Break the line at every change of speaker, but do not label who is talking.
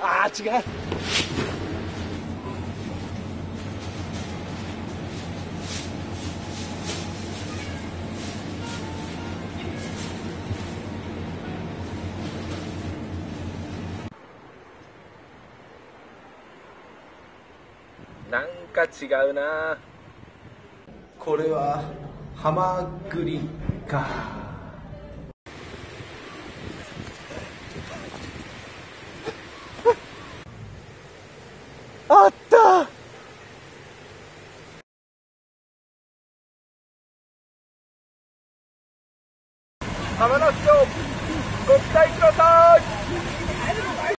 あ違う。なんか違うな。
これはハマグリか。
あった。浜松町ご期待ください。